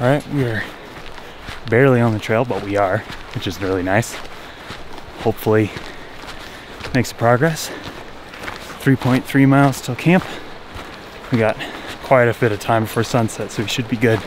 All right, we are barely on the trail, but we are, which is really nice. Hopefully, make some progress. 3.3 miles till camp. We got quite a bit of time before sunset, so we should be good.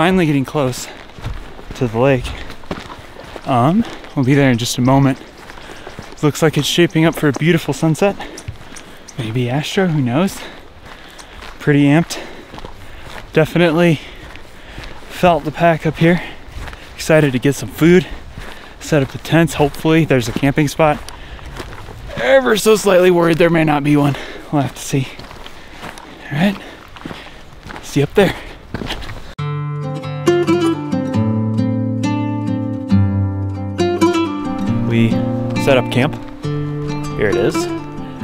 Finally getting close to the lake. Um, we'll be there in just a moment. Looks like it's shaping up for a beautiful sunset. Maybe Astro, who knows? Pretty amped. Definitely felt the pack up here. Excited to get some food, set up the tents. Hopefully, there's a camping spot. Ever so slightly worried there may not be one. We'll have to see. All right, see you up there. Set up camp. Here it is.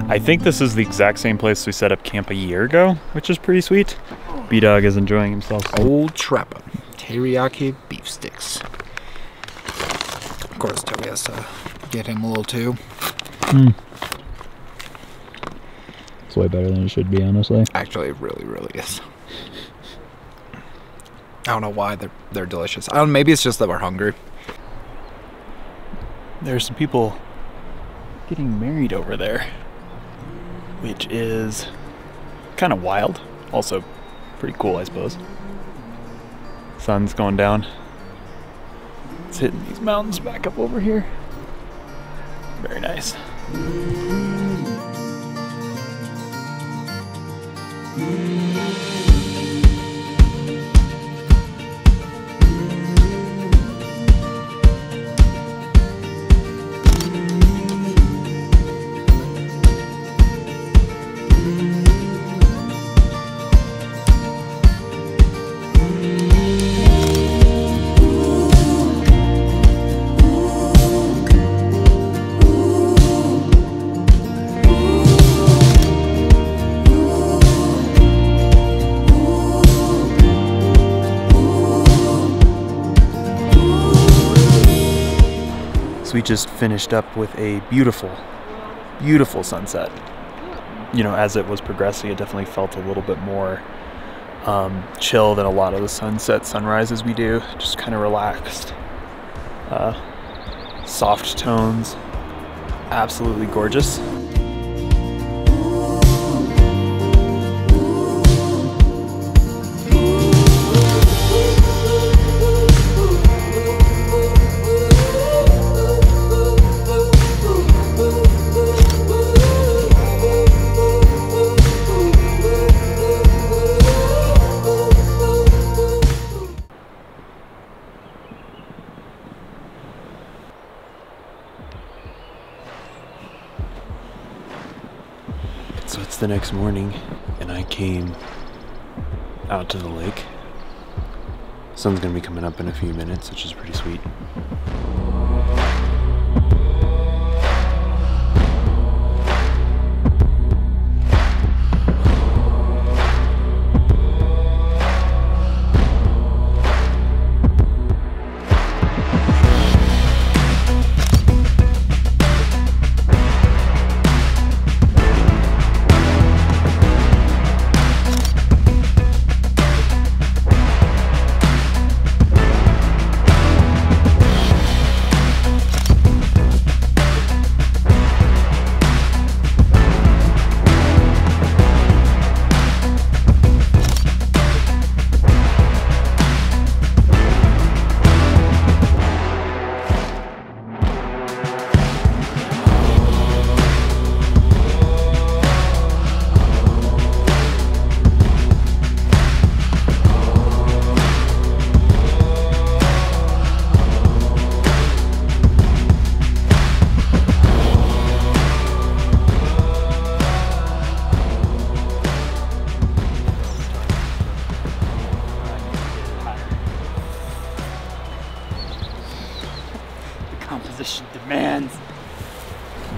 I think this is the exact same place we set up camp a year ago, which is pretty sweet. B Dog is enjoying himself. Old Trapper. Teriyaki beef sticks. Of course, Toby has to get him a little too. Hmm. It's way better than it should be, honestly. Actually, it really, really is. I don't know why they're they're delicious. I don't. Maybe it's just that we're hungry. There's some people getting married over there, which is kind of wild. Also, pretty cool, I suppose. Sun's going down. It's hitting these mountains back up over here. Very nice. So we just finished up with a beautiful, beautiful sunset. You know, as it was progressing, it definitely felt a little bit more um, chill than a lot of the sunset sunrises we do. Just kind of relaxed, uh, soft tones, absolutely gorgeous. The next morning, and I came out to the lake. Sun's gonna be coming up in a few minutes, which is pretty sweet.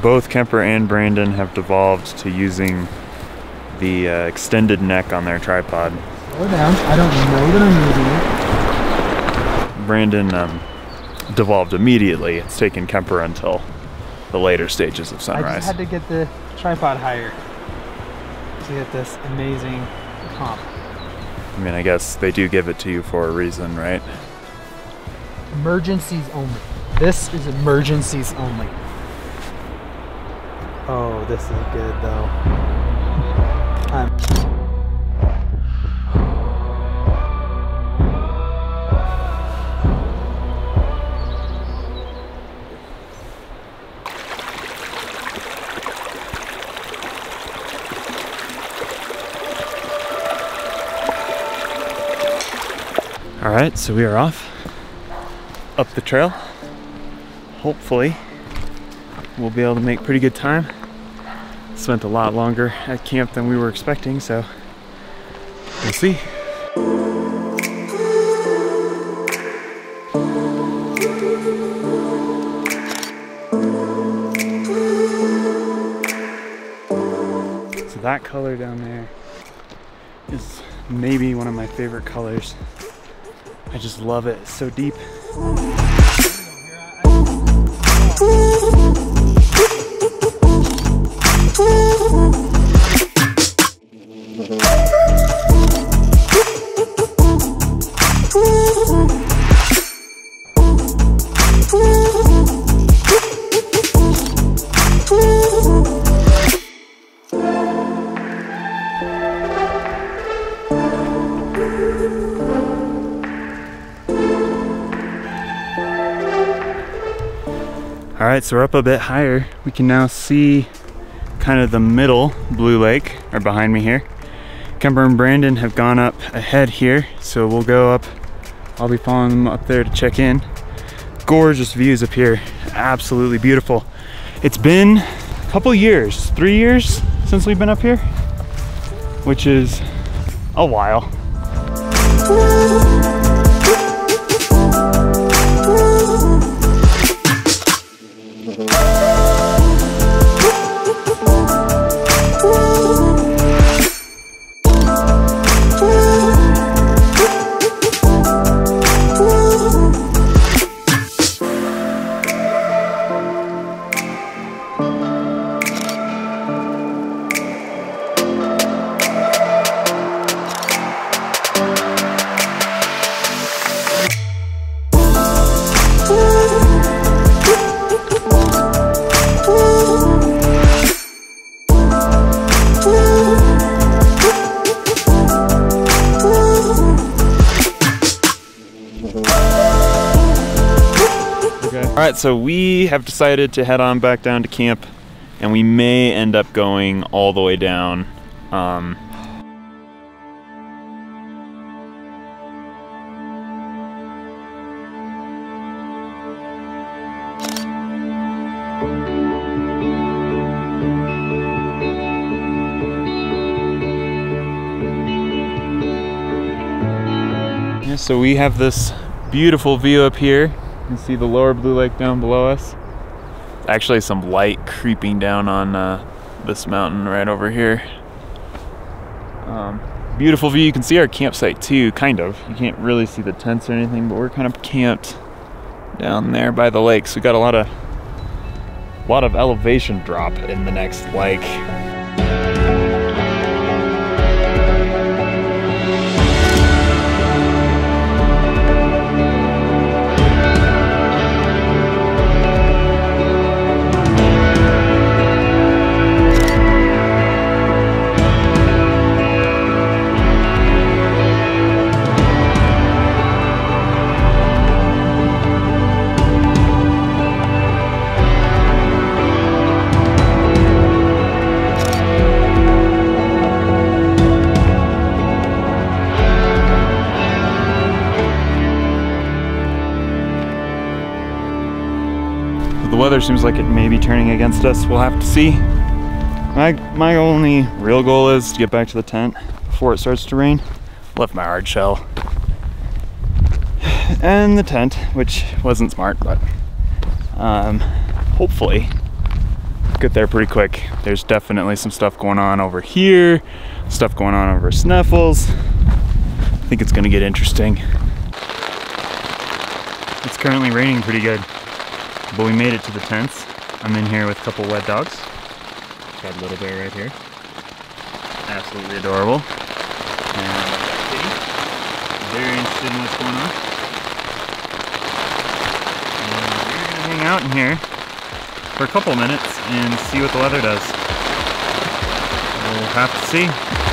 Both Kemper and Brandon have devolved to using the uh, extended neck on their tripod. Slow down. I don't know that I'm moving it. Brandon um, devolved immediately. It's taken Kemper until the later stages of I sunrise. just had to get the tripod higher to get this amazing comp. I mean, I guess they do give it to you for a reason, right? Emergencies only. This is emergencies only. Oh, this is good though. I'm All right, so we are off up the trail. Hopefully, we'll be able to make pretty good time. Spent a lot longer at camp than we were expecting, so we'll see. So that color down there is maybe one of my favorite colors. I just love it. It's so deep. Right, so we're up a bit higher. We can now see kind of the middle Blue Lake, or behind me here. Kemper and Brandon have gone up ahead here, so we'll go up. I'll be following them up there to check in. Gorgeous views up here, absolutely beautiful. It's been a couple years, three years since we've been up here, which is a while. So we have decided to head on back down to camp, and we may end up going all the way down. Um, so we have this beautiful view up here. You can see the lower Blue Lake down below us. Actually, some light creeping down on uh, this mountain right over here. Um, beautiful view. You can see our campsite too, kind of. You can't really see the tents or anything, but we're kind of camped down there by the lake. So we got a lot of, lot of elevation drop in the next lake. Weather seems like it may be turning against us. We'll have to see. My my only real goal is to get back to the tent before it starts to rain. Left my hard shell and the tent, which wasn't smart, but um, hopefully get there pretty quick. There's definitely some stuff going on over here, stuff going on over Sneffles. I think it's gonna get interesting. It's currently raining pretty good, but we made it to the tents. I'm in here with a couple wet dogs. Got a little bear right here. Absolutely adorable. And. Very interested in what's going on. And we're gonna hang out in here for a couple minutes and see what the weather does. We'll have to see.